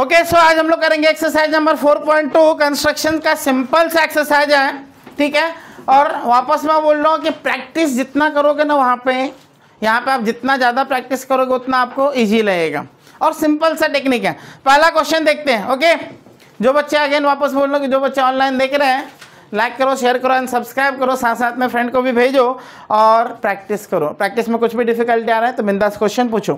Okay so आज हम लोग करेंगे एक्सरसाइज नंबर 4.2 कंस्ट्रक्शन का सिंपल सा एक्सरसाइज है, ठीक है? और वापस मैं बोल रहा हूँ कि प्रैक्टिस जितना करोगे ना वहाँ पे, यहाँ पे आप जितना ज़्यादा प्रैक्टिस करोगे, उतना आपको इजी लगेगा। और सिंपल सा टेक्निक है। पहला क्वेश्चन देखते हैं ओके जो बच्चे अगेन वापस बोल रहा कि जो बच्चे ऑनलाइन देख रहे हैं लाइक करो, शेयर करो एंड सब्सक्राइब करो। साथ साथ में फ्रेंड को भी भेजो और प्रैक्टिस करो। प्रैक्टिस में कुछ भी डिफिकल्टी आ रहा है तो बिंदास क्वेश्चन पूछो।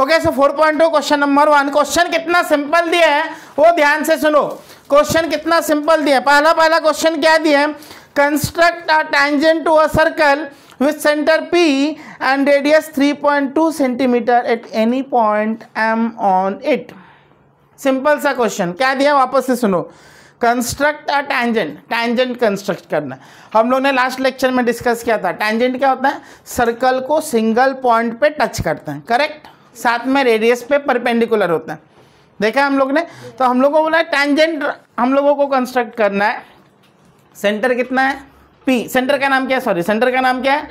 Okay so four point two question number one question कितना सिंपल दिया है? वो ध्यान से सुनो। क्वेश्चन कितना सिंपल दिया है? पहला पहला क्वेश्चन क्या दिया है? Construct a tangent to a circle with center P and radius 3.2 centimeter at any point M on it. Simple सा क्वेश्चन क्या दिया वापस से सुनो। Construct a tangent tangent construct करना। हम लोग ने लास्ट लेक्चर में डिस्कस किया था। टैंजेंट क्या होता है? सर्कल को सिंगल पॉइंट पे टच करते हैं। करेक्ट साथ में रेडियस पे परपेंडिकुलर होते हैं। देखा हम लोग ने? तो हम लोगों को बोला टैंजेंट हम लोगों को कंस्ट्रक्ट करना है। सेंटर कितना है? पी सेंटर का नाम क्या है? सॉरी सेंटर का नाम क्या है?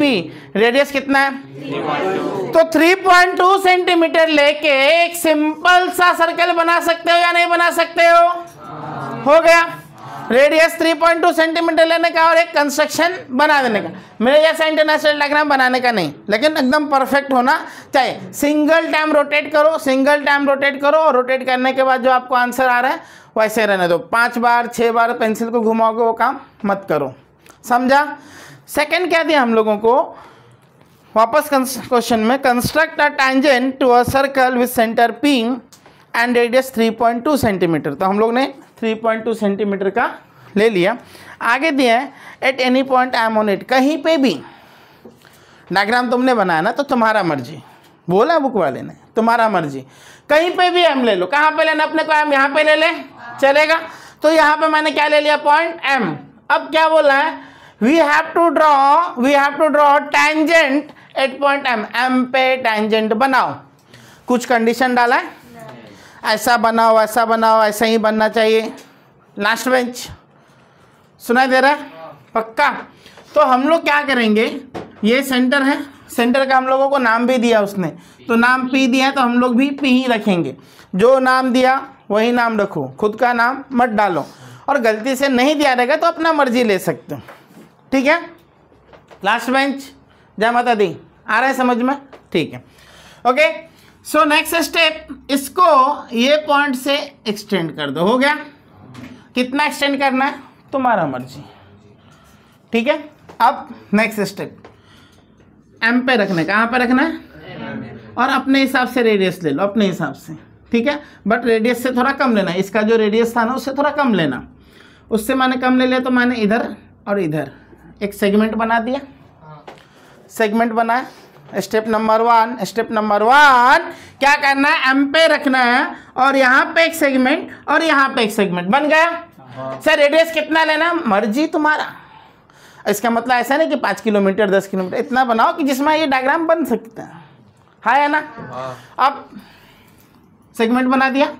पी रेडियस कितना है? तो 3.2 सेंटीमीटर लेके एक सिंपल सा सर्कल बना सकते हो या नहीं बना सकते हो? हो गया। रेडियस 3.2 सेंटीमीटर लेने का और एक कंस्ट्रक्शन बना देने का। मेरे जैसा इंटरनेशनल डायग्राम बनाने का नहीं, लेकिन एकदम परफेक्ट होना चाहिए। सिंगल टाइम रोटेट करो सिंगल टाइम रोटेट करो और रोटेट करने के बाद जो आपको आंसर आ रहा है, वैसे रहने दो। पाँच बार, छह बार पेंसिल को घुमाओगे, वो काम मत करो। समझा? सेकेंड क्या दिया हम लोगों को? वापस क्वेश्चन में construct a tangent to a circle with centre P and radius 3.2 centimetre तो हम लोग ने 3.2 सेंटीमीटर का ले लिया। आगे दिया है at any point I M on it कहीं पे भी। डायग्राम तुमने बनाया ना तो तुम्हारा मर्ज़ी। बोला बुक वाले ने, तुम्हारा मर्ज़ी। कहीं पे भी एम ले लो। कहाँ पे लेना? अपने को एम यहाँ पे ले ले। चलेगा? तो यहाँ पे मैंने क्या ले लिया? पॉइंट एम अब क्या बोला है? We have to draw we have to draw tangent at point M M पे टेंजेंट बनाओ। कुछ कंडीशन डाला है? ऐसा बनाओ ऐसा बनाओ, ऐसा ही बनना चाहिए। लास्ट बेंच सुनाई दे रहा है? पक्का? तो हम लोग क्या करेंगे? ये सेंटर है। सेंटर का हम लोगों को नाम भी दिया उसने। तो नाम पी दिया तो हम लोग भी पी ही रखेंगे। जो नाम दिया, वही नाम रखो। खुद का नाम मत डालो। और गलती से नहीं दिया रहेगा तो अपना मर्ज़ी ले सकते हो। ठीक है? लास्ट बेंच जय माता दी। आ रहा है समझ में? ठीक है। ओके सो नेक्स्ट स्टेप इसको ये पॉइंट से एक्सटेंड कर दो हो गया? कितना एक्सटेंड करना है? तुम्हारा मर्ज़ी। ठीक है? अब नेक्स्ट स्टेप एम पे रखना है। कहाँ पे रखना है? और अपने हिसाब से रेडियस ले लो अपने हिसाब से। ठीक है? बट रेडियस से थोड़ा कम लेना। इसका जो रेडियस था ना उससे थोड़ा कम लेना। उससे मैंने कम ले लिया तो मैंने इधर और इधर। एक सेगमेंट बना दिया। सेगमेंट बनाया। Step number one step number one क्या करना है? एम पे रखना है और यहाँ पे एक सेगमेंट और यहाँ पे एक सेगमेंट बन गया? सर रेडियस कितना लेना मर्ज़ी तुम्हारा। इसका मतलब ऐसा नहीं कि पाँच किलोमीटर दस किलोमीटर इतना बनाओ कि जिसमें ये डायग्राम बन सकता है। हाँ है ना? अब सेगमेंट बना दिया।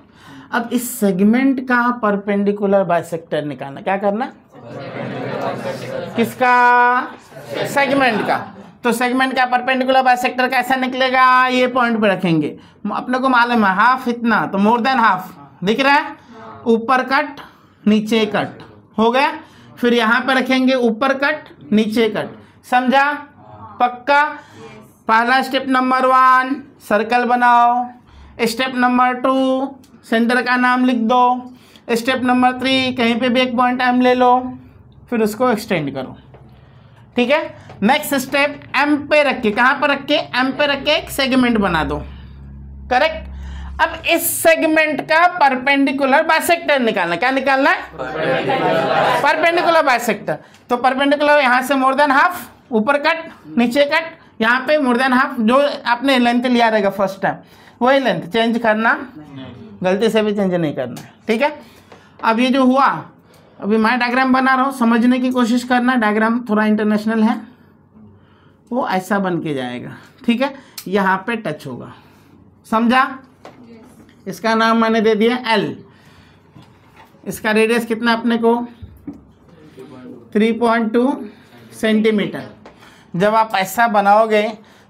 अब इस सेगमेंट का परपेंडिकुलर बाइसेक्टर निकालना। क्या करना? किसका? सेगमेंट का। तो सेगमेंट का परपेंडिकुलर बाइसेक्टर कैसा निकलेगा? ये पॉइंट पे रखेंगे। अपने को मालूम है हाफ़ इतना तो मोर देन हाफ़ दिख रहा है? ऊपर कट नीचे कट हो गया? फिर यहाँ पे रखेंगे ऊपर कट नीचे कट समझा? पक्का? पहला स्टेप नंबर वन सर्कल बनाओ। स्टेप नंबर टू सेंटर का नाम लिख दो। स्टेप नंबर थ्री कहीं पे भी एक पॉइंट एम ले लो। फिर उसको एक्सटेंड करो। ठीक है? नेक्स्ट स्टेप एम पे रख के कहाँ पर रख के? एम पे रख के एक सेगमेंट बना दो। करेक्ट अब इस सेगमेंट का परपेंडिकुलर बाइसेक्टर निकालना क्या निकालना है? परपेंडिकुलर बाइसेक्टर तो परपेंडिकुलर यहाँ से मोर देन हाफ़ ऊपर कट नीचे कट यहाँ पे मोर देन हाफ़ जो आपने लेंथ लिया रहेगा फ़र्स्ट टाइम वही लेंथ चेंज करना। गलती से भी चेंज नहीं करना। ठीक है? अब ये जो हुआ अभी मैं डायग्राम बना रहा हूँ समझने की कोशिश करना डायग्राम थोड़ा इंटरनेशनल है। वो ऐसा बन के जाएगा ठीक है? यहाँ पे टच होगा। समझा? इसका नाम मैंने दे दिया एल इसका रेडियस कितना अपने को? 3.2 सेंटीमीटर जब आप ऐसा बनाओगे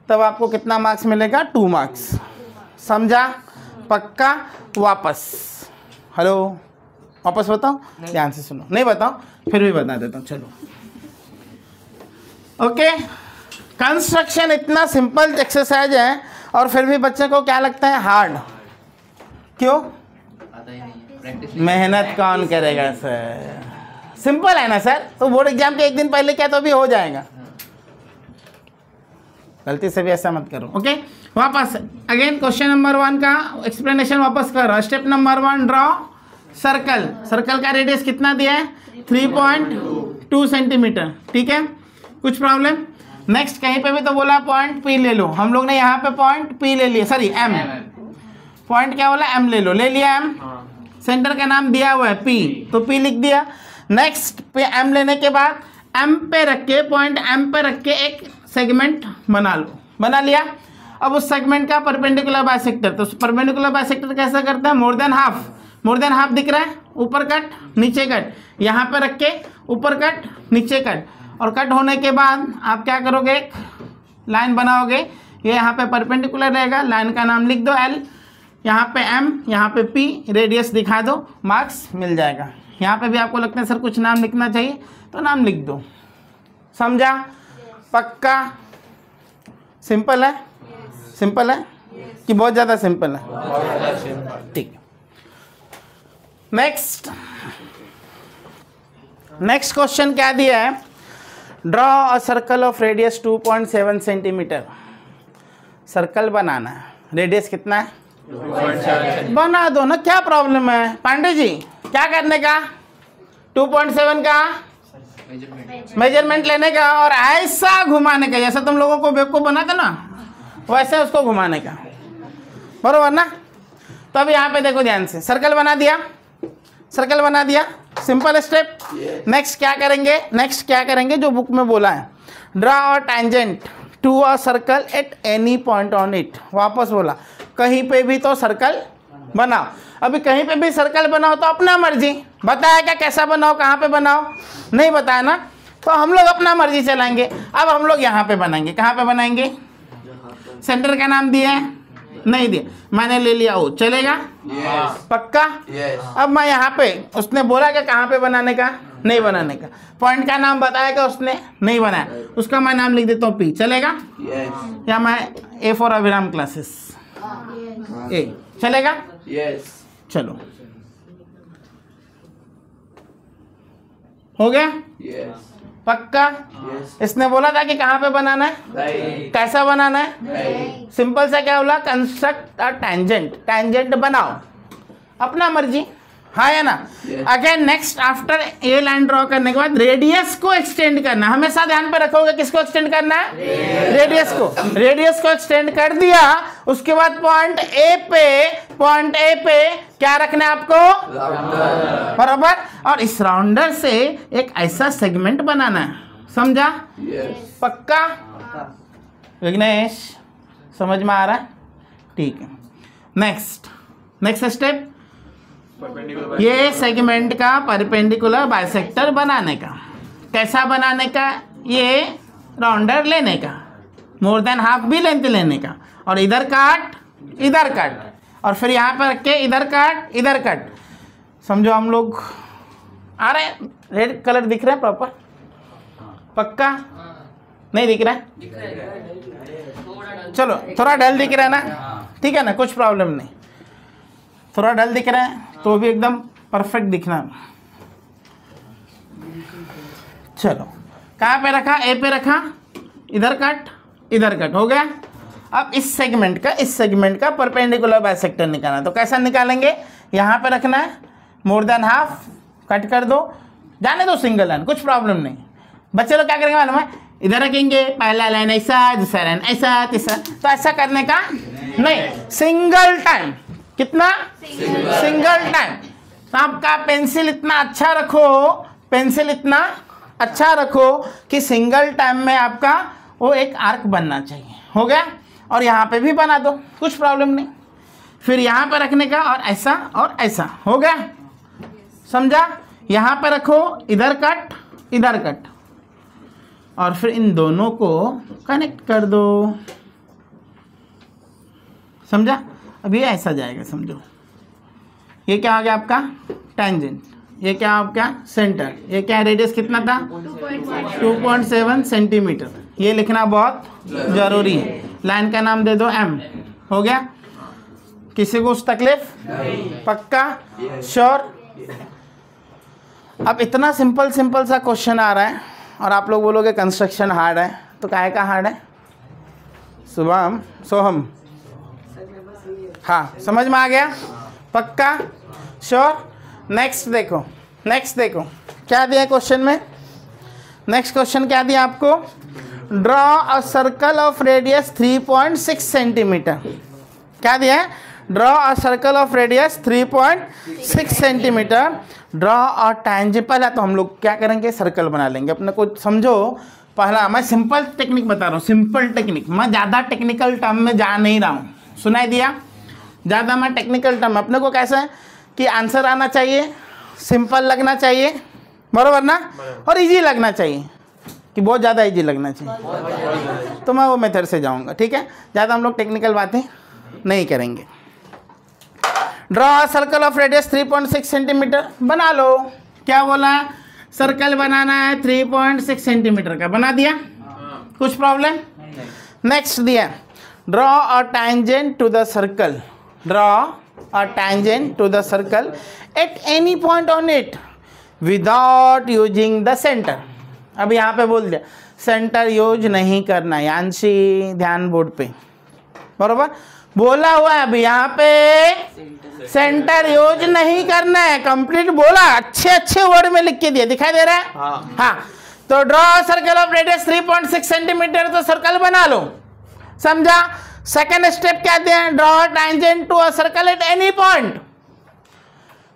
तब आपको कितना मार्क्स मिलेगा? टू मार्क्स समझा? पक्का? वापस। हेलो वापस बताओ ध्यान से सुनो। नहीं बताओ फिर भी बता देता हूँ। चलो। ओके? कंस्ट्रक्शन इतना सिंपल एक्सरसाइज है और फिर भी बच्चे को क्या लगता है? हार्ड क्यों? मेहनत कौन करेगा सर सिंपल है। ना सर तो बोर्ड एग्ज़ाम के एक दिन पहले क्या तो भी हो जाएगा। गलती से भी ऐसा मत करो ओके? वापस अगेन क्वेश्चन नंबर वन का एक्सप्लेनेशन वापस करो। Step number one draw circle circle का रेडियस कितना दिया है? थ्री पॉइंट टू सेंटीमीटर ठीक है? कुछ प्रॉब्लम नेक्स्ट कहीं पे भी तो बोला पॉइंट पी ले लो। हम लोग ने यहाँ पे पॉइंट पी ले लिया सॉरी एम पॉइंट क्या बोला? एम ले लो। ले लिया एम सेंटर का नाम दिया हुआ है पी तो पी लिख दिया। नेक्स्ट पे एम लेने के बाद एम पे रख के पॉइंट एम पे रख के एक सेगमेंट बना लो। बना लिया। अब उस सेगमेंट का परपेंडिकुलर बाइसेक्टर तो परपेंडिकुलर बाइसेक्टर कैसा करता है? More than half more than half दिख रहा है। ऊपर कट नीचे कट यहाँ पर रख के ऊपर कट नीचे कट और कट होने के बाद आप क्या करोगे? एक लाइन बनाओगे। ये यहाँ पे परपेंडिकुलर रहेगा। लाइन का नाम लिख दो एल यहाँ पे एम यहाँ पे पी रेडियस दिखा दो। मार्क्स मिल जाएगा। यहाँ पे भी आपको लगता है सर कुछ नाम लिखना चाहिए। तो नाम लिख दो। समझा? पक्का? सिंपल है? सिंपल है? कि बहुत ज़्यादा सिंपल है? ठीक। नेक्स्ट नेक्स्ट क्वेश्चन क्या दिया है? Draw a circle of radius 2.7 centimetre circle बनाना है। रेडियस कितना है? बना दो ना क्या प्रॉब्लम है? पांडे जी क्या करने का? 2.7 का? मेज़रमेंट मेज़रमेंट लेने का और ऐसा घुमाने का जैसा तुम लोगों को बेवकूफ़ बना था ना वैसे उसको घुमाने का। बरोबर ना? तो अब यहाँ पे देखो ध्यान से। सर्कल बना दिया। सर्कल बना दिया। सिंपल स्टेप नेक्स्ट क्या करेंगे? नेक्स्ट क्या करेंगे? जो बुक में बोला है। ड्रा और tangent to a circle at any point on it वापस बोला। कहीं पे भी तो सर्कल बनाओ। अभी कहीं पे भी सर्कल बनाओ तो अपना मर्ज़ी। बताया क्या कैसा बनाओ, कहाँ पे बनाओ? नहीं बताया ना? तो हम लोग अपना मर्ज़ी चलाएँगे। अब हम लोग यहाँ पे बनाएँगे। कहाँ पे बनाएँगे? सेंटर का नाम दिया है। नहीं दिया। मैंने ले लिया ओ चलेगा? पक्का? अब मैं यहाँ पे उसने बोला कि कहाँ पे बनाने का? नहीं बनाने का। पॉइंट का नाम बताया कि उसने नहीं बनाया। उसका मैं नाम लिख देता हूँ पी चलेगा? या मैं ए फॉर अभिराम क्लासेस ए चलेगा? चलो। हो गया? पक्का? इसने बोला था कि कहाँ पे बनाना है? कैसा बनाना है? सिंपल सा क्या बोला? कंस्ट्रक्ट और टेंजेंट टेंजेंट बनाओ। अपना मर्ज़ी। हाँ या ना? Again next after a line draw करने के बाद रेडियस को एक्सटेंड करना हमेशा ध्यान पर रखोगे किसको एक्सटेंड करना है? रेडियस को। रेडियस को एक्सटेंड कर दिया। उसके बाद पॉइंट ए पे पॉइंट ए पे क्या रखना है आपको? बराबर। और इस राउंडर से एक ऐसा सेगमेंट बनाना है। समझा? पक्का? विघ्नेश समझ में आ रहा है? ठीक है। नेक्स्ट नेक्स्ट स्टेप ये सेगमेंट का परपेंडिकुलर बाइसेक्टर बनाने का। कैसा बनाने का? ये राउंडर लेने का मोर देन हाफ़ भी लेंथ लेने का। और इधर काट इधर काट। और फिर यहाँ पर रख के इधर काट इधर कट। समझो हम लोग आ रहे हैं? रेड कलर दिख रहा है प्रॉपर पक्का? नहीं दिख रहा है? चलो थोड़ा डल दिख रहा है ना? ठीक है ना? कुछ प्रॉब्लम नहीं। थोड़ा डल दिख रहा है तो भी एकदम परफेक्ट दिखना। चलो, कहाँ पे रखा? ए पे रखा। इधर कट इधर कट, हो गया? अब इस सेगमेंट का, इस सेगमेंट का परपेंडिकुलर बाइसेक्टर निकालना तो कैसा निकालेंगे? यहाँ पे रखना है मोर देन हाफ़ कट कर दो। जाने दो सिंगल लाइन कुछ प्रॉब्लम नहीं। बच्चे लोग क्या करेंगे मालूम है? इधर रखेंगे, पहला लाइन ऐसा, दूसरा लाइन ऐसा, तीसरा। तो ऐसा करने का नहीं सिंगल टाइम कितना? सिंगल टाइम तो आपका पेंसिल इतना अच्छा रखो पेंसिल इतना अच्छा रखो कि सिंगल टाइम में आपका वो एक आर्क बनना चाहिए। हो गया? और यहाँ पे भी बना दो कुछ प्रॉब्लम नहीं। फिर यहाँ पर रखने का और ऐसा और ऐसा। हो गया? समझा? यहाँ पर रखो इधर कट इधर कट और फिर इन दोनों को कनेक्ट कर दो। समझा? अब ये ऐसा जाएगा, समझो। ये क्या हो गया आपका? टेंजेंट ये क्या आपका सेंटर ये क्या रेडियस कितना था? 2.7 सेंटीमीटर ये लिखना बहुत ज़रूरी है। लाइन का नाम दे दो एम हो गया? किसी को उस तकलीफ़? पक्का? श्योर अब इतना सिंपल सिंपल सा क्वेश्चन आ रहा है और आप लोग बोलोगे कंस्ट्रक्शन हार्ड है तो काय का हार्ड है? शुभम, सोहम। हाँ समझ में आ गया? पक्का? श्योर नेक्स्ट देखो नेक्स्ट देखो। क्या दिया क्वेश्चन में? नेक्स्ट क्वेश्चन क्या दिया आपको? Draw a circle of radius 3.6 centimetre क्या दिया है? Draw a circle of radius 3.6 centimetre draw a tangent पहला तो हम लोग क्या करेंगे? सर्कल बना लेंगे। अपने को समझो, पहला मैं सिंपल टेक्निक बता रहा हूँ सिंपल टेक्निक मैं ज़्यादा टेक्निकल टर्म में जा नहीं रहा हूँ। सुनाई दिया? ज़्यादा मैं टेक्निकल टर्म अपने को कैसा है कि आंसर आना चाहिए सिंपल लगना चाहिए बरोबर ना? और इजी लगना चाहिए कि बहुत ज़्यादा इजी लगना चाहिए। तो मैं वो मेथड से जाऊँगा ठीक है? ज़्यादा हम लोग टेक्निकल बातें नहीं करेंगे। Draw circle of radius 3.6 centimetre बना लो। क्या बोला? सर्कल बनाना है 3.6 सेंटीमीटर का। बना दिया? कुछ प्रॉब्लम नेक्स्ट दिया। Draw a tangent to the circle draw a tangent to the circle at any point on it without using the centre अब यहाँ पे बोल दिया सेंटर यूज़ नहीं करना यांशी ध्यान बोर्ड पे. बरोबर? बोला हुआ है अभी यहाँ पे सेंटर यूज़ नहीं करना है कंप्लीट बोला अच्छे अच्छे वर्ड में लिख के दिया दिखाई दे रहा है? हाँ। हाँ तो draw circle of radius 3.6 centimetre तो सर्कल बना लो। समझा? सेकंड स्टेप क्या दिया draw tangent to a circle at any point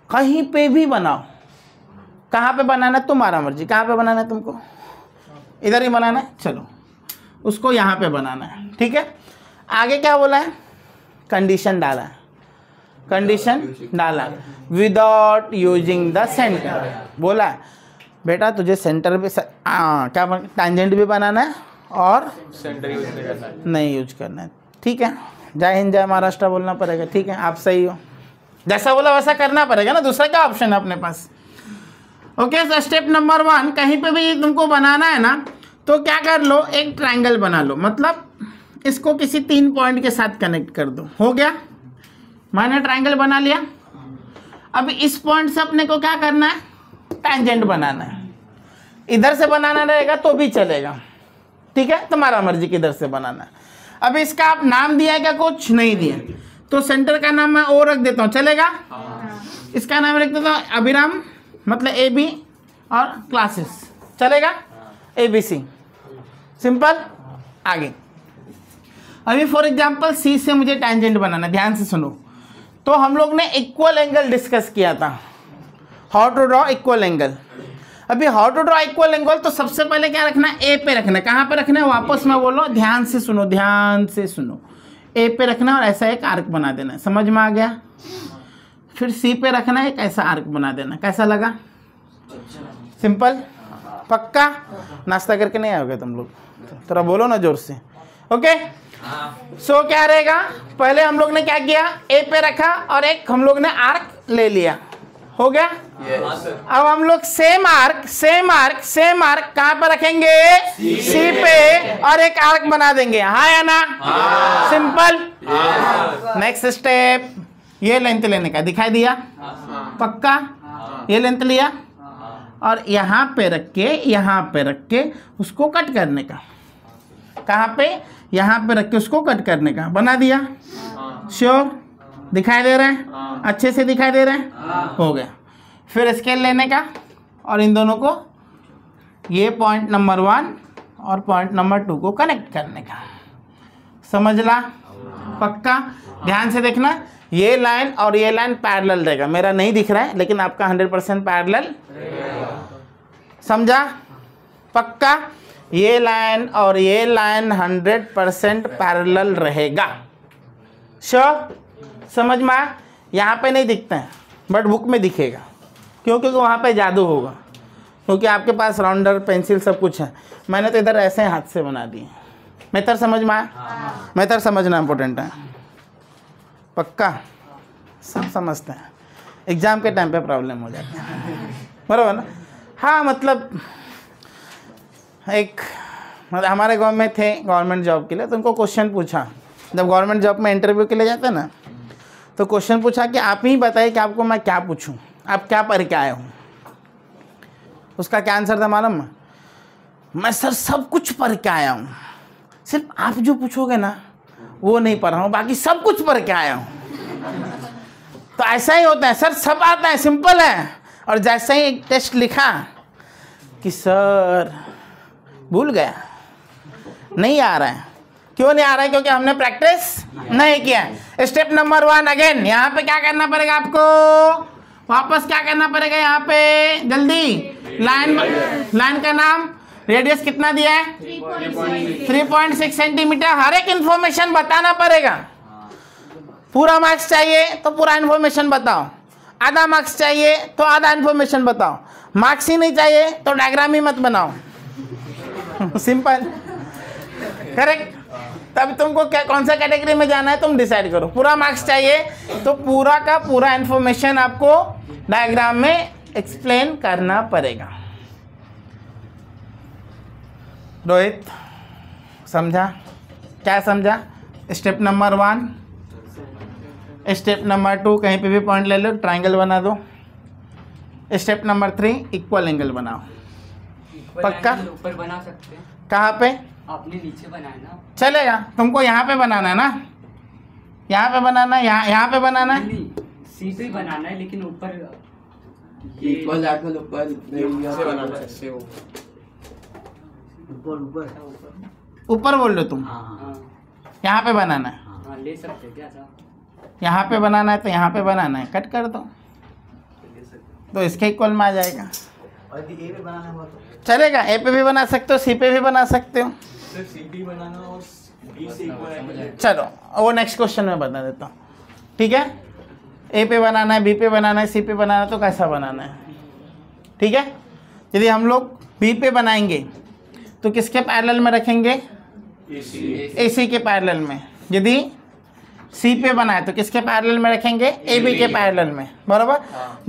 कहीं पे भी बनाओ। कहाँ पे बनाना है? तुम्हारा मर्ज़ी। कहाँ पे बनाना है तुमको? इधर ही बनाना है? चलो। उसको यहाँ पे बनाना है। ठीक है? आगे क्या बोला है? कंडीशन डाला है। कंडीशन डाला विदाउट यूजिंग द सेंटर बोला है। बेटा तुझे सेंटर भी स- आ, क्या टैंजेंट भी बनाना है और सेंटर यूज़ है। नहीं यूज़ करना है। ठीक है? जय हिंद, जय महाराष्ट्र बोलना पड़ेगा, ठीक है? आप सही हो। जैसा बोला वैसा करना पड़ेगा ना, दूसरा क्या ऑप्शन है अपने पास? Okay sir step number one कहीं पे भी तुमको बनाना है ना तो क्या कर लो, एक ट्रायंगल बना लो। मतलब इसको किसी तीन पॉइंट के साथ कनेक्ट कर दो। हो गया? मैंने ट्रायंगल बना लिया। अब इस पॉइंट से अपने को क्या करना है? टैंजेंट बनाना है। इधर से बनाना रहेगा तो भी चलेगा। ठीक है? तुम्हारा मर्ज़ी किधर से बनाना है। अब इसका आप नाम दिया है क्या? कुछ नहीं दिया। तो सेंटर का नाम मैं ओ रख देता हूँ। चलेगा? इसका नाम रख देता हूँ अभिराम मतलब ए बी और क्लासेस चलेगा? ए बी सी सिंपल आगे। अभी फॉर एग्जांपल सी से मुझे टेंजेंट बनाना ध्यान से सुनो। तो हम लोग ने इक्वल एंगल डिस्कस किया था। How to draw equal angle अभी how to draw equal angle तो सबसे पहले क्या रखना है? ए पे रखना है। कहाँ पे रखना है? वापस मैं बोलो, ध्यान से सुनो, ध्यान से सुनो। ए पे रखना है और ऐसा एक आर्क बना देना है। समझ में आ गया? फिर सी पे रखना है, एक ऐसा आर्क बना देना। कैसा लगा? सिंपल पक्का? नाश्ता करके नहीं आओगे तुम लोग? थोड़ा बोलो ना ज़ोर से। ओके सो क्या रहेगा? पहले हम लोग ने क्या किया? ए पे रखा और एक हम लोग ने आर्क ले लिया। हो गया? yes. अब हम लोग same arc same arc same arc कहाँ पर रखेंगे? सी पे। और एक आर्क बना देंगे। हाँ या ना? सिंपल नेक्स्ट स्टेप ये लेंथ लेने का। दिखाई दिया? पक्का? ये लेंथ लिया? और यहाँ पे रख के, यहाँ पे रख के उसको कट करने का। कहाँ पे? यहाँ पे रख के उसको कट करने का। बना दिया? श्योर दिखाई दे रहा है? अच्छे से दिखाई दे रहा है? हो। गया। फिर स्केल लेने का और इन दोनों को ये पॉइंट नंबर वन और पॉइंट नंबर टू को कनेक्ट करने का। समझ ला पक्का? ध्यान से देखना ये लाइन और ये लाइन पैरेलल रहेगा। मेरा नहीं दिख रहा है लेकिन आपका हंड्रेड परसेंट पैरेलल समझा? पक्का? ये लाइन और ये लाइन हंड्रेड परसेंट पैरेलल रहेगा। श्योर समझ में आया? यहाँ पे नहीं दिखते हैं बट बुक में दिखेगा। क्यों? क्योंकि वहाँ पे जादू होगा। क्योंकि आपके पास राउंडर पेंसिल सब कुछ है। मैंने तो इधर ऐसे हाथ से बना दिए। मेथड समझ में आया? मेथड समझना इंपॉर्टेंट है। पक्का? सब समझते हैं। एग्ज़ाम के टाइम पे प्रॉब्लम हो जाती है। बराबर ना? हाँ मतलब एक मतलब हमारे गाँव में थे गवर्नमेंट जॉब के लिए तो उनको क्वेश्चन पूछा। जब गवर्नमेंट जॉब में इंटरव्यू के लिए जाते हैं ना तो क्वेश्चन पूछा कि आप ही बताइए कि आपको मैं क्या पूछूँ? आप क्या पढ़ के आए हो? उसका क्या आंसर था मालूम? मैं सर सब कुछ पढ़ के आया हूँ? सिर्फ़ आप जो पूछोगे ना, वो नहीं पढ़ रहा हूँ बाकी सब कुछ पढ़ के आया हूँ? तो ऐसा ही होता है सर, सब आता है सिंपल है। और जैसा ही एक टेस्ट लिखा कि सर, भूल गया, नहीं आ रहा है। क्यों नहीं आ रहा है? क्योंकि हमने प्रैक्टिस नहीं किया स्टेप नंबर वन अगेन यहाँ पे क्या करना पड़ेगा आपको? वापस क्या करना पड़ेगा यहाँ पे? जल्दी। लाइन लाइन का नाम रेडियस कितना दिया है? थ्री पॉइंट सिक्स सेंटीमीटर हर एक इंफॉर्मेशन बताना पड़ेगा। पूरा मार्क्स चाहिए तो पूरा इन्फॉर्मेशन बताओ। आधा मार्क्स चाहिए तो आधा इन्फॉर्मेशन बताओ। मार्क्स ही नहीं चाहिए तो डायग्राम ही मत बनाओ। सिंपल करेक्ट तब तुमको क्या कौन सा कैटेगरी में जाना है तुम डिसाइड करो। पूरा मार्क्स चाहिए तो पूरा का पूरा इन्फॉर्मेशन आपको डायग्राम में एक्सप्लेन करना पड़ेगा। रोहित समझा? क्या समझा? Step number one step number two कहीं पे भी पॉइंट ले लो ट्रायंगल बना दो। Step number three equal angle बनाओ। पक्का? ऊपर बना सकते हैं। कहाँ पे? आपने नीचे बनाया ना। चलेगा तुमको यहाँ पे बनाना है ना? यहाँ पे बनाना है यहाँ यहाँ पे बनाना है? नहीं सीधे ही बनाना है लेकिन ऊपर ये इक्वल ऊपर से बनाना है से ऊपर बोल लो तुम? हाँ यहाँ पे बनाना है। हाँ। ले सकते क्या यहाँ पे बनाना है तो यहाँ पे बनाना है। कट कर दो। तो इसके इक्वल में आ जाएगा। चलेगा ए पे भी बना सकते हो सी पे भी बना सकते हो। बनाना और बी से इक्वल चलो वो नेक्स्ट क्वेश्चन में बता देता हूँ। ठीक है? ए पे बनाना है बी पे बनाना है सी पे बनाना है तो कैसा बनाना है? ठीक है? यदि हम लोग बी पे बनाएँगे तो किसके पैरेलल में रखेंगे? ए सी के पैरेलल में। यदि सी पे बनाए तो किसके पैरेलल में रखेंगे? ए बी के पैरेलल में बराबर?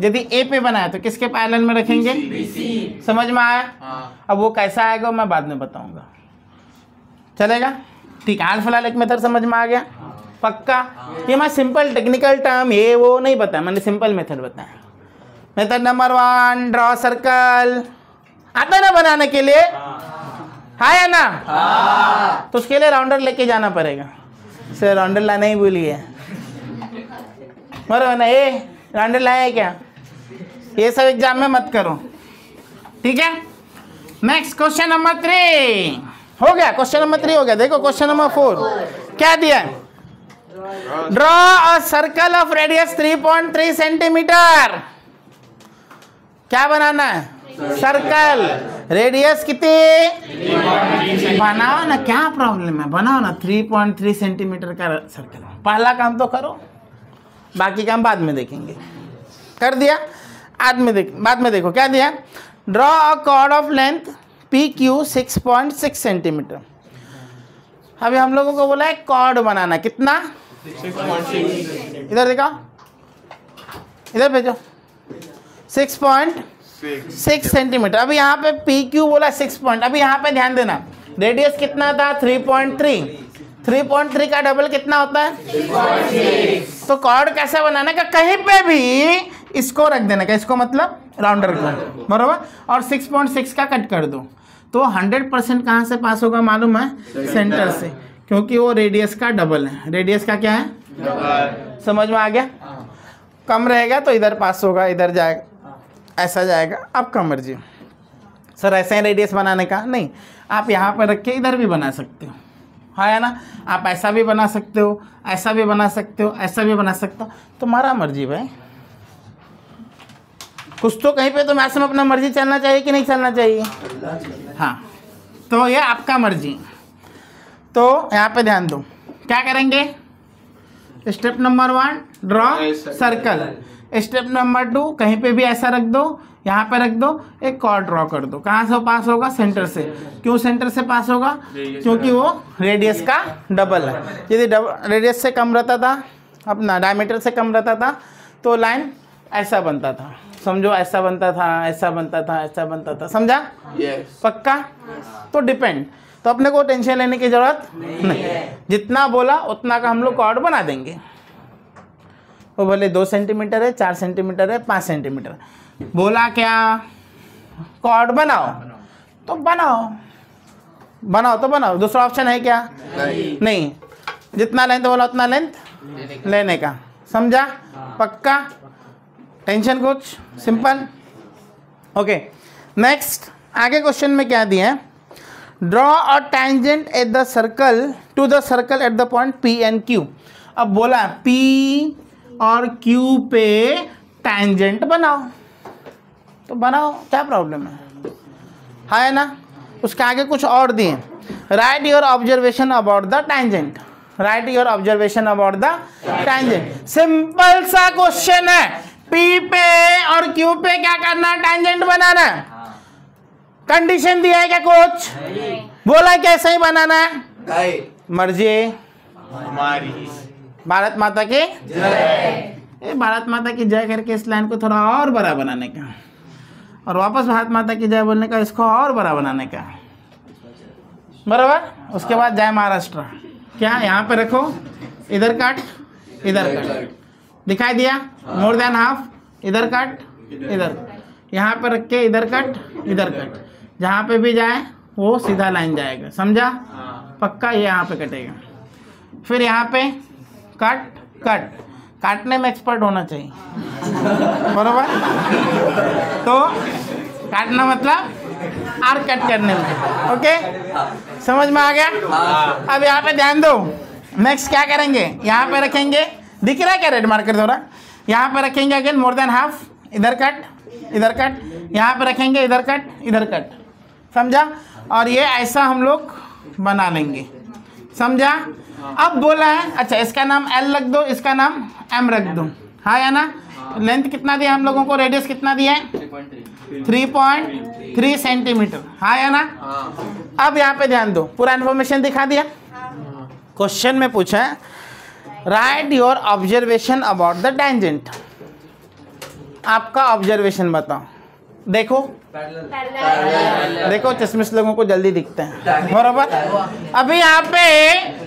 यदि ए पे बनाए तो किसके पैरेलल में रखेंगे? समझ में आया? अब वो कैसा आएगा मैं बाद में बताऊँगा। चलेगा? ठीक है हाल फ़िलहाल एक मेथड समझ में आ गया। पक्का? ये मैं सिंपल टेक्निकल टर्म ये वो नहीं बताया मैंने सिंपल मेथड बताया। Method number one draw circle आता है ना बनाने के लिए? हाँ। या ना? तो उसके लिए राउंडर लेके जाना पड़ेगा। सर राउंडर लाना ही भूल गया बराबर ना, ए राउंडर लाया है क्या? ये सब एग्ज़ाम में मत करो। ठीक है? नेक्स्ट क्वेश्चन नंबर थ्री हो गया? क्वेश्चन नंबर थ्री हो गया। देखो क्वेश्चन नंबर फोर क्या दिया draw a circle of radius 3.3 centimetre क्या बनाना है? सर्कल रेडियस कितनी बनाओ ना क्या प्रॉब्लम है? बनाओ ना 3.3 सेंटीमीटर का सर्कल पहला काम तो करो बाकी काम बाद में देखेंगे। कर दिया? बाद में देख बाद में देखो क्या दिया? Draw a chord of length P Q six point six centimetre अभी हम लोगों को बोला है कॉर्ड बनाना। कितना? इधर दिखाओ। इधर भेजो। सिक्स पॉइंट सिक्स सेंटीमीटर अभी यहाँ पे पी क्यू बोला सिक्स पॉइंट अभी यहाँ पे ध्यान देना. रेडियस कितना था? Three point three three point three का डबल कितना होता है? तो कॉर्ड कैसे बनाना का कहीं पे भी इसको रख देना. का इसको मतलब? राउंडर को. बरोबर? और सिक्स पॉइंट सिक्स का कट कर दो. तो हंड्रेड परसेंट कहाँ से पास होगा मालूम है? सेंटर से. क्योंकि वो रेडियस का डबल है. रेडियस का क्या है? समझ में आ गया? कम रहेगा तो इधर पास होगा इधर जाएगा. ऐसा जाएगा आपका मर्ज़ी। सर ऐसा ही रेडियस बनाने का? नहीं आप यहाँ पर रख के इधर भी बना सकते हो। हाँ है ना? आप ऐसा भी बना सकते हो ऐसा भी बना सकते हो ऐसा भी बना सकते हो। तुम्हारा मर्ज़ी भाई। कुछ तो कहीं पे तो मैथ्स में अपना मर्ज़ी चलना चाहिए कि नहीं चलना चाहिए? हाँ तो ये आपका मर्ज़ी। तो यहाँ पे ध्यान दो। क्या करेंगे? Step number one draw circle step number two कहीं पे भी ऐसा रख दो यहाँ पे रख दो एक कॉर्ड ड्रॉ कर दो। कहाँ से वो पास होगा? सेंटर से। क्यों सेंटर से पास होगा? क्योंकि वो रेडियस का डबल है। यदि डबल रेडियस से कम रहता था अपना डायमीटर से कम रहता था तो लाइन ऐसा बनता था। समझो ऐसा बनता था ऐसा बनता था ऐसा बनता था। समझा? यस पक्का? Yes. तो डिपेंड तो अपने को टेंशन लेने की ज़रूरत नहीं जितना बोला उतना का हम लोग कॉर्ड बना देंगे। वो भले दो सेंटीमीटर है चार सेंटीमीटर है पाँच सेंटीमीटर बोला क्या? कॉर्ड बनाओ। तो बनाओ। बनाओ तो बनाओ। दूसरा ऑप्शन है क्या? नहीं। नहीं। जितना लेंथ बोला उतना लेंथ लेने का। समझा? पक्का? टेंशन कुछ? सिंपल ओके नेक्स्ट आगे क्वेश्चन में क्या दिया है? Draw a tangent at the circle to the circle at the point P and Q अब बोला पी और क्यू पे टेंजेंट बनाओ। तो बनाओ क्या प्रॉब्लम है? हाँ है ना? उसके आगे कुछ और दिए। Write your observation about the tangent write your observation about the tangent simple सा क्वेश्चन है। पी पे और क्यू पे क्या करना है? टेंजेंट बनाना है। कंडीशन दिया है क्या कोच बोला कैसे ही बनाना है? मर्ज़ी। हमारी। भारत माता के ये भारत माता की जय करके इस लाइन को थोड़ा और बड़ा बनाने का। और वापस भारत माता की जय बोलने का इसको और बड़ा बनाने का। बराबर? उसके बाद जय महाराष्ट्र। क्या यहाँ पे रखो। इधर काट इधर काट। दिखाई दिया? मोर देन हाफ़ इधर काट इधर। यहाँ पे रख के इधर कट इधर कट। जहाँ पे भी जाए वो सीधा लाइन जाएगा। समझा? पक्का ये यहाँ पे कटेगा। फिर यहाँ पे कट कट. काटने में एक्सपर्ट होना चाहिए। बरोबर? तो काटना मतलब आर कट करने में। ओके समझ में आ गया? अब यहाँ पे ध्यान दो। नेक्स्ट क्या करेंगे? यहाँ पे रखेंगे। दिख रहा है क्या रेड मार्कर थोड़ा? यहाँ पे रखेंगे अगेन मोर देन हाफ़ इधर कट इधर कट यहाँ पे रखेंगे, इधर कट इधर कट समझा? और ये ऐसा हम लोग बना लेंगे। समझा? अब बोला है अच्छा इसका नाम एल रख दो इसका नाम एम रख दो। हाँ या ना? लेंथ कितना दिया हम लोगों को? रेडियस कितना दिया है? Three point three. सेंटीमीटर। हाँ या ना? अब यहाँ पे ध्यान दो। पूरा इन्फॉर्मेशन दिखा दिया? क्वेश्चन में पूछा है। Write your observation about the tangent आपका ऑब्जर्वेशन बताओ। देखो। देखो चश्मिश लोगों को जल्दी दिखते हैं। बराबर? अभी यहाँ पे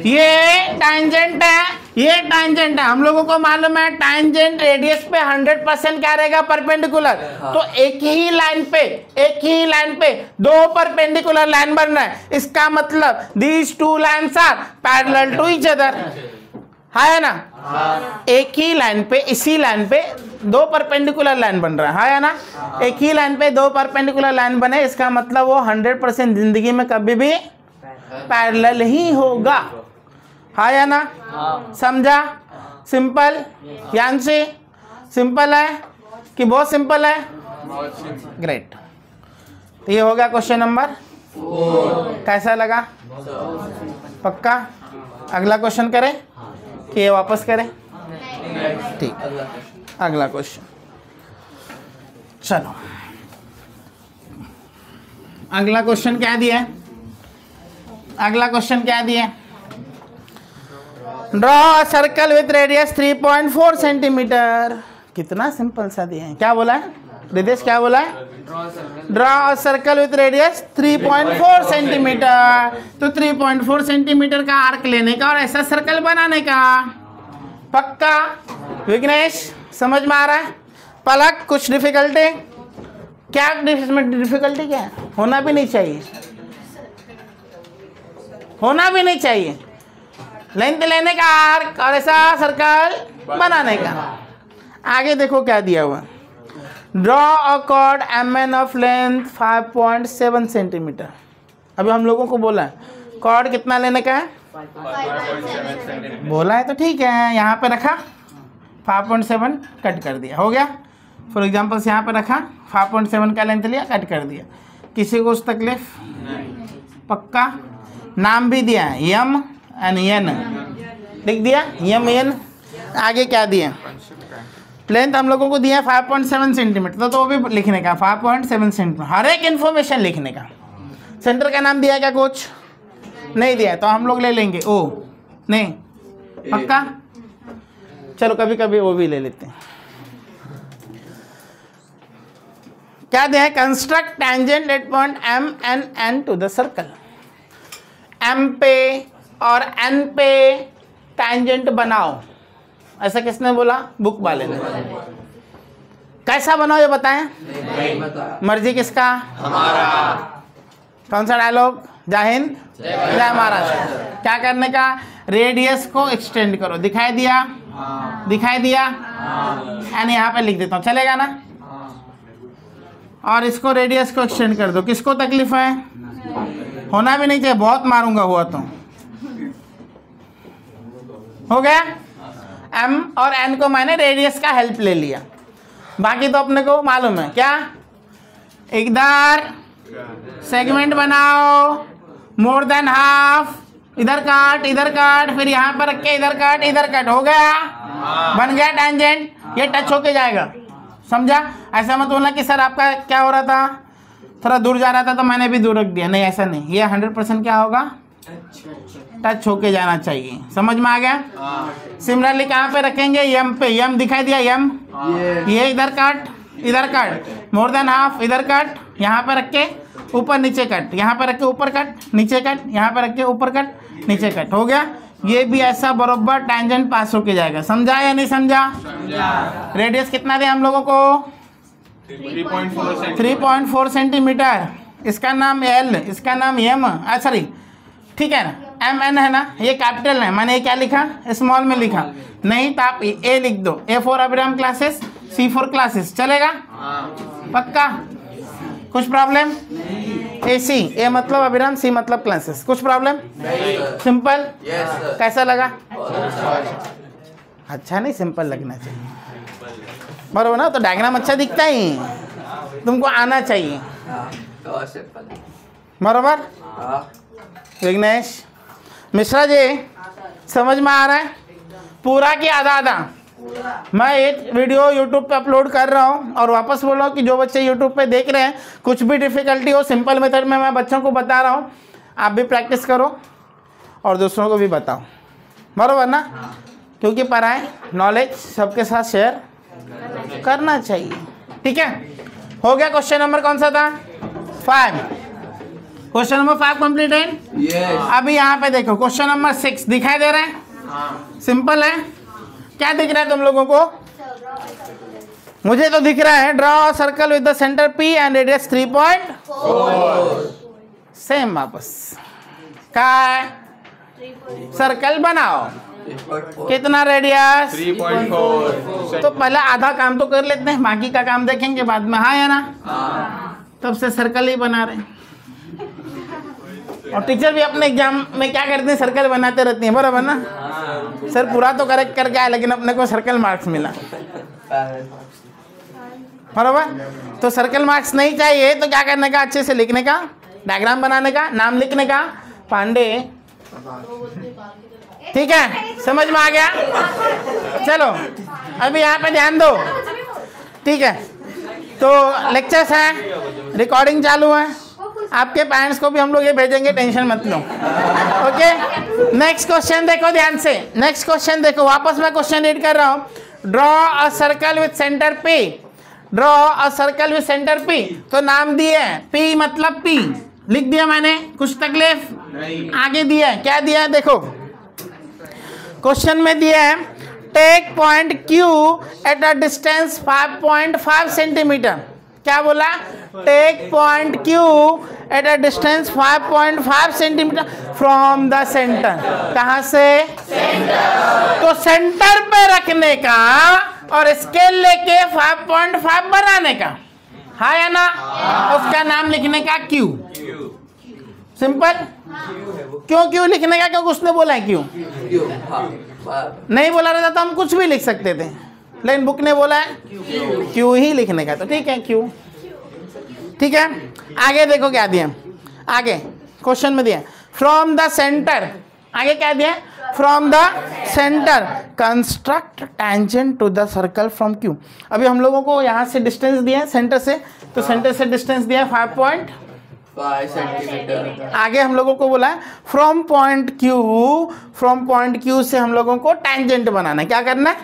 ये टैंजेंट है ये टैंजेंट है। हम लोगों को मालूम है टैंजेंट रेडियस पे 100 परसेंट क्या रहेगा परपेंडिकुलर तो एक ही लाइन पे एक ही लाइन पे दो परपेंडिकुलर लाइन बन रहा है। इसका मतलब these two line are parallel to each other है ना? एक ही लाइन पे इसी लाइन पे दो परपेंडिकुलर लाइन बन रहा है। हाँ या ना? एक ही लाइन पे दो परपेंडिकुलर लाइन बने इसका मतलब वो हंड्रेड परसेंट ज़िंदगी में कभी भी पैरेलल ही होगा। हाँ या ना? समझा? सिंपल? यान से सिंपल है? कि बहुत सिंपल है? ग्रेट तो ये हो गया क्वेश्चन नंबर कैसा लगा? पक्का? अगला क्वेश्चन करें? कि ये वापस करें? ठीक। अगला क्वेश्चन चलो। अगला क्वेश्चन क्या दिया है? अगला क्वेश्चन क्या दिया है? Draw circle with radius 3.4 centimetre कितना सिंपल सा दिया है। क्या बोला है? रिदेश, क्या बोला है? Draw circle with radius 3.4 centimetre तो 3.4 सेंटीमीटर का आर्क लेने का और ऐसा सर्कल बनाने का। पक्का? विघ्नेश? समझ में आ रहा है? पलक कुछ डिफिकल्टी क्या इसमें डिफिकल्टी क्या है? होना भी नहीं चाहिए। होना भी नहीं चाहिए। लेंथ लेने का आर्क और ऐसा सर्कल बनाने का। आगे देखो क्या दिया हुआ। Draw a chord M N of length 5.7 centimetre अभी हम लोगों को बोला है। कॉर्ड कितना लेने का है? बोला है तो ठीक है यहाँ पे रखा। 5.7 कट कर दिया। हो गया? फॉर एग्जांपल यहाँ पर रखा 5.7 का लेंथ लिया कट कर दिया। किसी को उस तकलीफ़ पक्का? नाम भी दिया यम एंड यन। लिख दिया यम एन आगे क्या दिया लेंथ हम लोगों को दिया फाइव पॉइंट सेवन सेंटीमीटर तो, तो वो भी लिखने का फाइव पॉइंट सेवन सेंटीमीटर हर एक इन्फॉर्मेशन लिखने का। सेंटर का नाम दिया क्या कोच नहीं दिया तो हम लोग ले लेंगे। ओ नहीं। पक्का? चलो कभी कभी वो भी ले लेते हैं। क्या दिया है? Construct tangent at point M N N to the circle M पे और एन पे टेंजेंट बनाओ। ऐसा किसने बोला? बुक वाले ने। कैसा बनाओ ये बताएँ? मर्ज़ी किसका? हमारा। कौन सा डायलॉग जय हिंद। जय महाराष्ट्र क्या करने का? रेडियस को एक्सटेंड करो। दिखाई दिया? दिखाई दिया? एंड यहाँ पे लिख देता हूँ। चलेगा ना? और इसको रेडियस को एक्सटेंड कर दो। किसको तकलीफ़ है? होना भी नहीं चाहिए। बहुत मारूँगा हुआ तो। हो गया? एम और एन को मैंने रेडियस का हेल्प ले लिया। बाकी तो अपने को मालूम है। क्या? इधर। सेगमेंट बनाओ। मोर देन हाफ़ इधर काट इधर काट फिर यहाँ पर रख के इधर काट इधर काट हो गया? बन गया टेंजेंट ये टच होके जाएगा। समझा? ऐसा मत बोलना कि सर आपका क्या हो रहा था? थोड़ा दूर जा रहा था तो मैंने भी दूर रख दिया। नहीं ऐसा नहीं। ये हंड्रेड परसेंट क्या होगा? टच होके जाना चाहिए। समझ में आ गया? सिमिलरली कहाँ पे रखेंगे? यम पे। यम दिखाई दिया? यम? ये इधर काट इधर काट। मोर देन हाफ़ इधर कट यहाँ पे रख के ऊपर नीचे कट। यहाँ पे रख के ऊपर कट नीचे कट यहाँ पे रख के ऊपर कट। नीचे कट हो गया? ये भी ऐसा बरोबर टेंजेंट पास होके जाएगा। समझा या नहीं समझा? रेडियस कितना दे हम लोगों को? 3.4 सेंटीमीटर इसका नाम एल इसका नाम एम सॉरी ठीक है ना? एम एन है ना? ये कैपिटल है। मैंने ये क्या लिखा? स्मॉल में लिखा। नहीं तो आप ए लिख दो। A for Abhiram classes C for classes चलेगा? पक्का? कुछ प्रॉब्लम ए सी ए मतलब अभिराम सी मतलब क्लासेस कुछ प्रॉब्लम सिंपल कैसा लगा? अच्छा नहीं सिंपल लगना चाहिए। बरबर ना? तो डायग्राम अच्छा दिखता ही। तुमको आना चाहिए। बरबर? विघ्नेश मिश्रा जी समझ में आ रहा है? पूरा की आधा आधा मैं एक वीडियो यूट्यूब पे अपलोड कर रहा हूँ और वापस बोल रहा हूँ कि जो बच्चे यूट्यूब पे देख रहे हैं कुछ भी डिफ़िकल्टी हो सिंपल मेथड में मैं बच्चों को बता रहा हूँ। आप भी प्रैक्टिस करो और दूसरों को भी बताओ। बरोबर ना? क्योंकि पढ़ाई नॉलेज सबके साथ शेयर करना चाहिए। ठीक है? हो गया क्वेश्चन नंबर कौन सा था? Five question number five complete है? अभी यहाँ पे देखो क्वेश्चन नंबर सिक्स दिखाई दे रहा है? सिंपल है? क्या दिख रहा है तुम लोगों को? मुझे तो दिख रहा है draw circle with the centre P and radius three point same वापस। का है? सर्कल बनाओ। कितना रेडियस 3.4 तो पहले आधा काम तो कर लेते हैं बाकी का काम देखेंगे बाद में हाँ या ना? तब से सर्कल ही बना रहे हैं। और टीचर भी अपने एग्ज़ाम में क्या करते हैं? सर्कल बनाते रहते हैं, बराबर ना? सर पूरा तो करेक्ट करके आए, लेकिन अपने को सर्कल मार्क्स मिला। बराबर? तो सर्कल मार्क्स नहीं चाहिए तो क्या करने का, अच्छे से लिखने का डायग्राम बनाने का, नाम लिखने का? पांडे। ठीक है, समझ में आ गया? चलो, अभी यहाँ पे ध्यान दो। ठीक है तो लेक्चर्स हैं रिकॉर्डिंग चालू है। आपके पेरेंट्स को भी हम लोग ये भेजेंगे टेंशन मत लो। ओके नेक्स्ट क्वेश्चन देखो ध्यान से। नेक्स्ट क्वेश्चन देखो। वापस मैं क्वेश्चन रीड कर रहा हूँ। Draw a circle with centre P draw a circle with centre P तो नाम दिए पी मतलब पी लिख दिया मैंने। कुछ तकलीफ़? आगे दिया है। क्या दिया है? देखो। क्वेश्चन में दिया है take point Q at a distance 5.5 centimetre क्या बोला? Take point Q at a distance 5.5 centimetre from the centre कहा से? तो सेंटर पे रखने का और स्केल लेके 5.5 बनाने का। हाँ या ना? उसका नाम लिखने का क्यू सिंपल क्यों क्यों लिखने का? क्योंकि उसने बोला है क्यों नहीं बोला रहता तो हम कुछ भी लिख सकते थे। लेकिन बुक ने बोला है? क्यों ही लिखने का तो ठीक है क्यों ठीक है? आगे देखो क्या दिया आगे क्वेश्चन में दिया फ्रॉम द सेंटर आगे क्या दिया from the centre construct tangent to the circle from Q अभी हम लोगों को यहाँ से डिस्टेंस दिया है सेंटर से तो सेंटर से डिस्टेंस दिया है फाइव पॉइंट फाइव सेंटीमीटर आगे हम लोगों को बोला है from point Q from point Q से हम लोगों को टैंजेंट बनाना है। क्या करना है?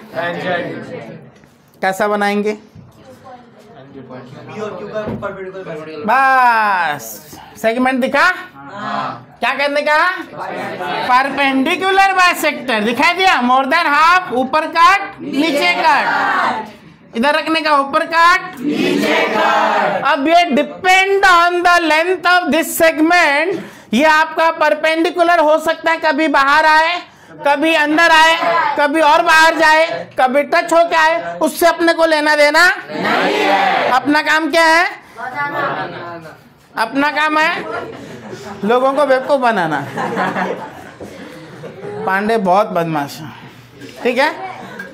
कैसा बनाएँगे? बस। सेगमेंट दिखा? क्या करने का? परपेंडिकुलर बाइसेक्टर दिखाई दिया? मोर देन हाफ़ ऊपर काट नीचे काट। इधर रखने का ऊपर काट। नीचे काट अब ये depend on the length of this segment ये आपका परपेंडिकुलर हो सकता है, कभी बाहर आए, कभी अंदर आए, कभी और बाहर जाए, कभी टच होके आए, उससे अपने को लेना देना नहीं है। अपना काम क्या है? अपना काम है लोगों को बेवकूफ़ बनाना। पांडे बहुत बदमाश ठीक है?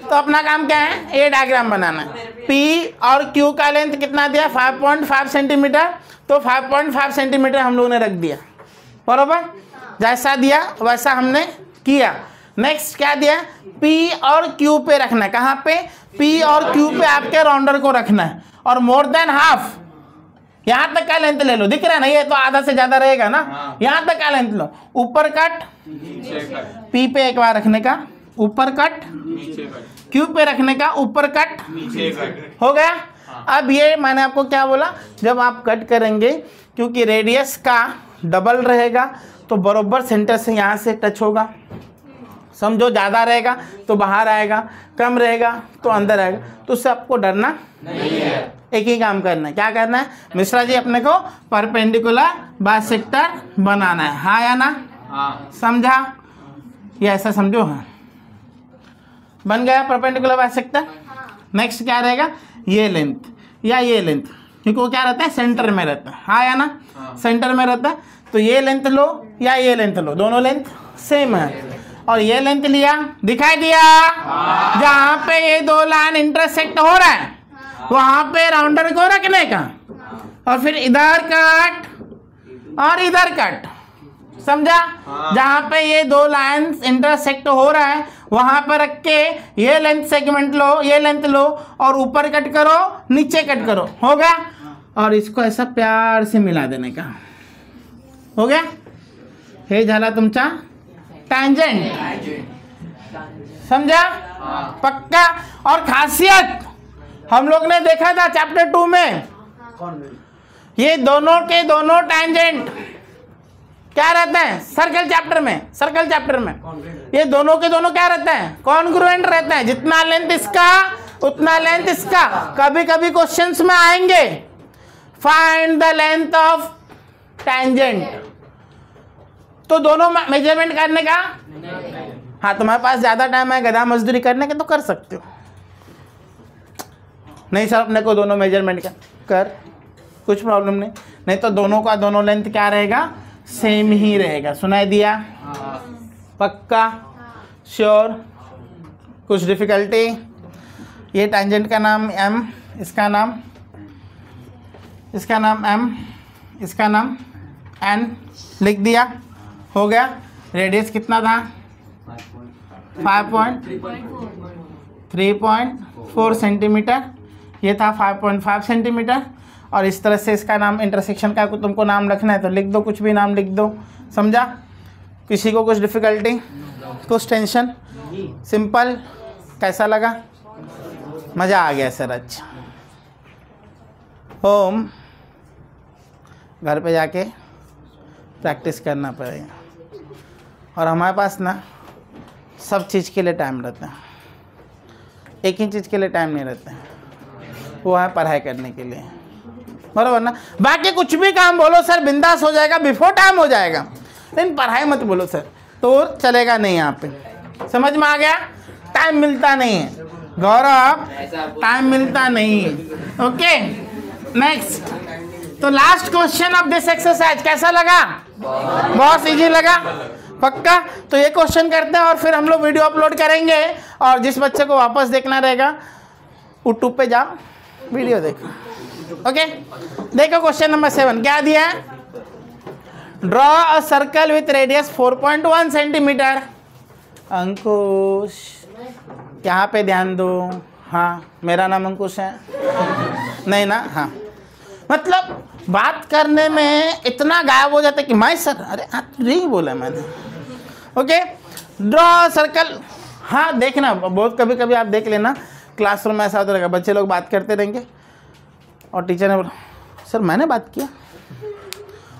तो अपना काम क्या है? ए डायग्राम बनाना है। पी और क्यू का लेंथ कितना दिया? 5.5 सेंटीमीटर तो 5.5 सेंटीमीटर हम लोगों ने रख दिया। बरोबर? जैसा दिया वैसा हमने किया। नेक्स्ट क्या दिया? पी और क्यू पे रखना है। कहाँ पे? पी और क्यू पे आपके राउंडर को रखना है। और मोर देन हाफ़ यहाँ तक का लेंथ ले लो। दिख रहा है ना? ये तो आधा से ज़्यादा रहेगा ना? हाँ। यहाँ तक का लेंथ लो। ऊपर कट कट पी पे एक बार रखने का। ऊपर कट नीचे कट क्यू पे रखने का ऊपर कट नीचे हो गया? अब ये मैंने आपको क्या बोला? जब आप कट करेंगे क्योंकि रेडियस का डबल रहेगा तो बरोबर सेंटर से यहाँ से टच होगा। समझो ज़्यादा रहेगा तो बाहर आएगा कम रहेगा तो अंदर आएगा। तो उससे आपको डरना नहीं है। एक ही काम करना है। क्या करना है? मिश्रा जी अपने को परपेंडिकुलर बाइसेक्टर बनाना है। हाँ या ना? हाँ। समझा? या ऐसा समझो हाँ। बन गया परपेंडिकुलर बाइसेक्टर नेक्स्ट क्या रहेगा? ये लेंथ या ये लेंथ क्योंकि वो क्या रहता है? सेंटर में रहता है. हाँ या ना? हाँ। सेंटर में रहता है. तो ये लेंथ लो या ये लेंथ लो? दोनों लेंथ सेम है. और ये लेंथ लिया? दिखाई दिया? जहाँ पे ये दो लाइन इंटरसेक्ट हो रहा है वहाँ पे राउंडर को रखने का। और फिर इधर कट और इधर कट समझा? हाँ। जहाँ पे ये दो लाइंस इंटरसेक्ट हो रहा है वहाँ पर रख के ये लेंथ सेगमेंट लो ये लेंथ लो और ऊपर कट करो नीचे कट करो। हो गया? और इसको ऐसा प्यार से मिला देने का। हो गया? हे झाला तुमचा। टैंजेंट समझा? पक्का? और खासियत हम लोग ने देखा था चैप्टर टू में। ये दोनों के दोनों टैंजेंट क्या रहता है? सर्कल चैप्टर में सर्कल चैप्टर में। ये दोनों के दोनों क्या रहता है? कॉन्ग्रुएंट रहता है। जितना लेंथ इसका, उतना लेंथ इसका। कभी कभी क्वेश्चंस में आएँगे। Find the length of tangent तो दोनों मेज़रमेंट करने का? हाँ तुम्हारे पास ज़्यादा टाइम है, गधा मजदूरी करने के तो कर सकते हो। नहीं सर, अपने को दोनों मेज़रमेंट कर। कुछ प्रॉब्लम नहीं। नहीं तो दोनों का दोनों लेंथ क्या रहेगा? सेम ही रहेगा। सुनाई दिया? पक्का? श्योर कुछ डिफ़िकल्टी ये टेंजेंट का नाम एम इसका नाम? इसका नाम एम इसका नाम एन लिख दिया। हो गया? रेडियस कितना था? Five point three point four centimetre ये था फाइव पॉइंट फाइव सेंटीमीटर और इस तरह से इसका नाम इंटरसेक्शन का तुमको नाम रखना है तो लिख दो, कुछ भी नाम लिख दो। समझा? किसी को कुछ डिफ़िकल्टी कुछ टेंशन सिंपल कैसा लगा? मज़ा आ गया, सर अच्छा। होम घर पे जाके प्रैक्टिस करना पड़ेगा। और हमारे पास ना सब चीज़ के लिए टाइम रहता है। एक ही चीज़ के लिए टाइम नहीं रहता है। वो है पढ़ाई करने के लिए। बराबर ना? बाकी कुछ भी काम बोलो, सर, बिंदास हो जाएगा बिफोर टाइम हो जाएगा। लेकिन पढ़ाई मत बोलो, सर। तो चलेगा नहीं यहाँ पे। समझ में आ गया? टाइम मिलता नहीं है। गौरव टाइम मिलता नहीं है। ओके नेक्स्ट तो last question of this exercise कैसा लगा? बहुत इजी लगा। पक्का? तो ये क्वेश्चन करते हैं और फिर हम लोग वीडियो अपलोड करेंगे और जिस बच्चे को वापस देखना रहेगा यूट्यूब पे जाओ वीडियो देखो। ओके देखो क्वेश्चन नंबर सेवन क्या दिया? है draw a circle with radius 4.1 centimetre Ankush, यहाँ पे ध्यान दो। हाँ मेरा नाम अंकुश है। नहीं ना? हाँ। मतलब बात करने में इतना गायब हो जाता है कि मैं सर, अरे आप नहीं बोला मैंने। ओके ड्रॉ सर्कल हाँ देखना, बहुत कभी कभी आप देख लेना। क्लासरूम में ऐसा होता रहेगा। बच्चे लोग बात करते रहेंगे। और टीचर ने बोला सर मैंने बात किया।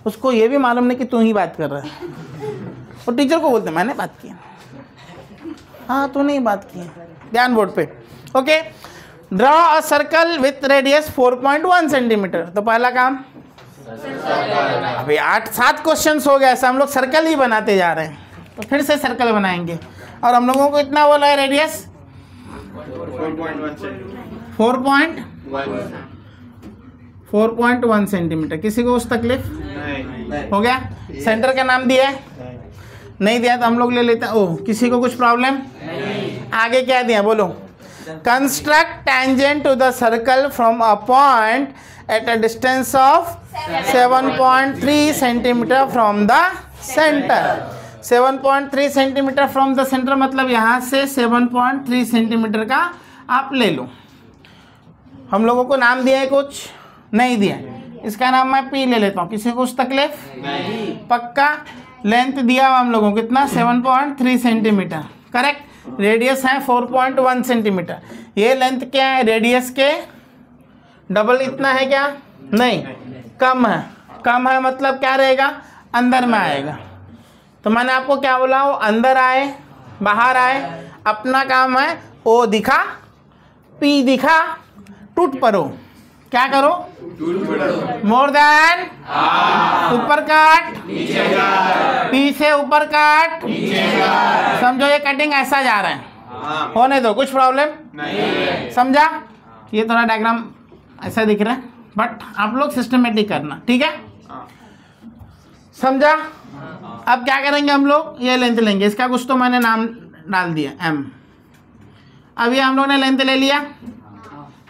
उसको ये भी मालूम नहीं कि तू ही बात कर रहा है। और टीचर को बोलते मैंने बात किया। हाँ तू नहीं बात की ध्यान बोर्ड पे। Okay draw a circle with radius 4.1 centimetre तो पहला काम। अभी आठ सात क्वेश्चन हो गए ऐसा हम लोग सर्कल ही बनाते जा रहे हैं। तो फिर से सर्कल बनाएँगे। और हम लोगों को इतना बोला है radius four point one centimetre. किसी को उस तकलीफ़? हो गया? सेंटर का नाम दिया है? नहीं। दिया तो हम लोग ले लेते हैं। ओह किसी को कुछ प्रॉब्लम? आगे क्या दिया? बोलो। Construct tangent to the circle from a point at a distance of 7.3 centimetre from the centre 7.3 centimetre from the centre मतलब यहाँ से 7.3 सेंटीमीटर का आप ले लो। हम लोगों को नाम दिया है कुछ? नहीं दिया है। इसका नाम मैं पी ले लेता हूँ। किसी को उस तकलीफ़ पक्का? लेंथ दिया हुआ हम लोगों को। कितना? 7.3 सेंटीमीटर करेक्ट रेडियस है 4.1 सेंटीमीटर ये लेंथ क्या है? रेडियस के? डबल इतना है क्या? नहीं। कम है। कम है मतलब क्या रहेगा? अंदर में आएगा। तो मैंने आपको क्या बोला? वो अंदर आए बाहर आए। अपना काम है ओ दिखा पी दिखा टूट पड़ो क्या करो? मोर देन ऊपर काट पी से ऊपर काट समझो ये कटिंग ऐसा जा रहा है। होने दो, कुछ प्रॉब्लम समझा? ये थोड़ा डायग्राम ऐसा दिख रहा है बट आप लोग सिस्टमेटिक करना, ठीक है? समझा? अब क्या करेंगे हम लोग? ये लेंथ लेंगे, इसका कुछ तो मैंने नाम डाल दिया एम अभी हम लोग ने लेंथ ले लिया।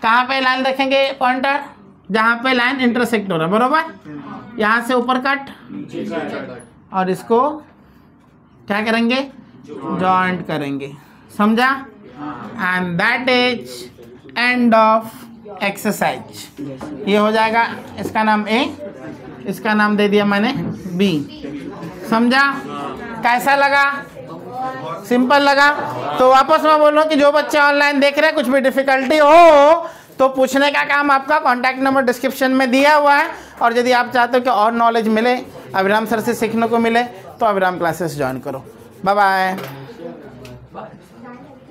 कहाँ पे लाइन रखेंगे पॉइंटर? जहाँ पे लाइन इंटरसेक्ट हो रहा है बरोबर? यहाँ से ऊपर कट। और इसको क्या करेंगे? जॉइंट करेंगे। समझा? And that is end of exercise ये हो जाएगा इसका नाम ए इसका नाम दे दिया मैंने बी समझा? कैसा लगा? सिंपल लगा। तो वापस मैं बोल रहा हूँ कि जो बच्चे ऑनलाइन देख रहे हैं, कुछ भी डिफिकल्टी हो तो पूछने का काम आपका कॉन्टैक्ट नंबर डिस्क्रिप्शन में दिया हुआ है। और यदि आप चाहते हो कि और नॉलेज मिले, अभिराम सर से सीखने को मिले तो अभिराम क्लासेस ज्वाइन करो। Bye bye